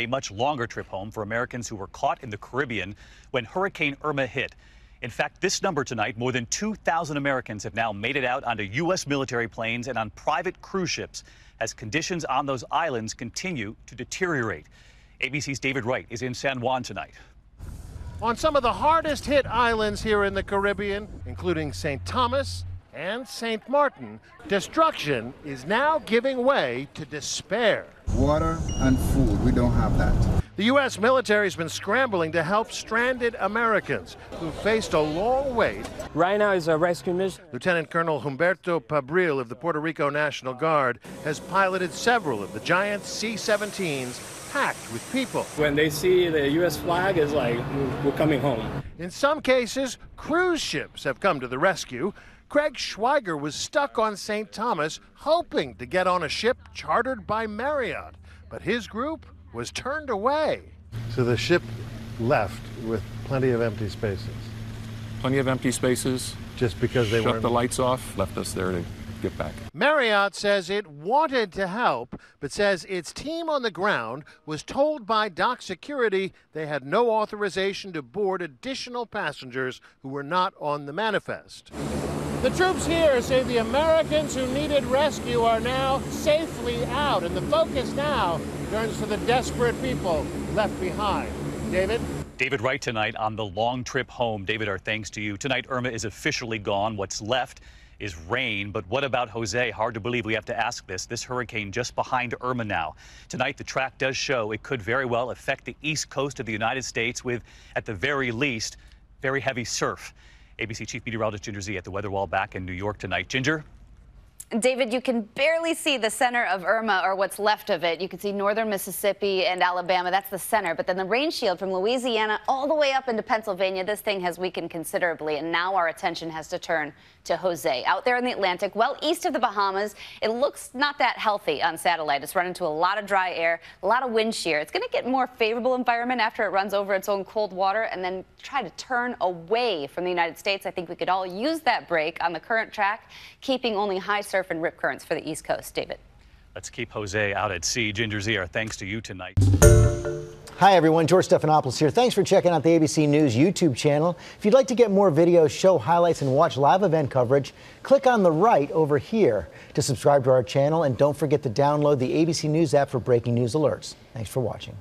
A much longer trip home for Americans who were caught in the Caribbean when Hurricane Irma hit. In fact, this number tonight, more than 2,000 Americans have now made it out onto U.S. military planes and on private cruise ships as conditions on those islands continue to deteriorate. ABC's David Wright is in San Juan tonight. On some of the hardest hit islands here in the Caribbean, including St. Thomas and St. Martin, destruction is now giving way to despair. Water and food, we don't have that. The U.S. military has been scrambling to help stranded Americans who faced a long wait. Right now is a rescue mission. Lieutenant Colonel Humberto Pabril of the Puerto Rico National Guard has piloted several of the giant C-17s packed with people. When they see the U.S. flag, it's like, we're coming home. In some cases, cruise ships have come to the rescue. Craig Schweiger was stuck on St. Thomas, hoping to get on a ship chartered by Marriott, but his group was turned away. So the ship left with plenty of empty spaces, Plenty of empty spaces. just because they Shut weren't. the lights off, left us there to get back. Marriott says it wanted to help, but says its team on the ground was told by dock security they had no authorization to board additional passengers who were not on the manifest. The troops here say the Americans who needed rescue are now safely out, and the focus now turns to the desperate people left behind. David? David Wright tonight on the long trip home. David, our thanks to you. Tonight, Irma is officially gone. What's left is rain. But what about Jose? Hard to believe we have to ask this. This hurricane just behind Irma now. Tonight, the track does show it could very well affect the east coast of the United States with, at the very least, very heavy surf. ABC Chief Meteorologist Ginger Zee at the weather wall back in New York tonight. Ginger? David, you can barely see the center of Irma or what's left of it. You can see northern Mississippi and Alabama. That's the center. But then the rain shield from Louisiana all the way up into Pennsylvania, this thing has weakened considerably. And now our attention has to turn to Jose. Out there in the Atlantic, well east of the Bahamas, it looks not that healthy on satellite. It's run into a lot of dry air, a lot of wind shear. It's going to get more favorable environment after it runs over its own cold water and then try to turn away from the United States. I think we could all use that break on the current track, keeping only high surf and rip currents for the East Coast. David. Let's keep Jose out at sea. Ginger Zee, our thanks to you tonight. Hi, everyone. George Stephanopoulos here. Thanks for checking out the ABC News YouTube channel. If you'd like to get more videos, show highlights, and watch live event coverage, click on the right over here to subscribe to our channel. And don't forget to download the ABC News app for breaking news alerts. Thanks for watching.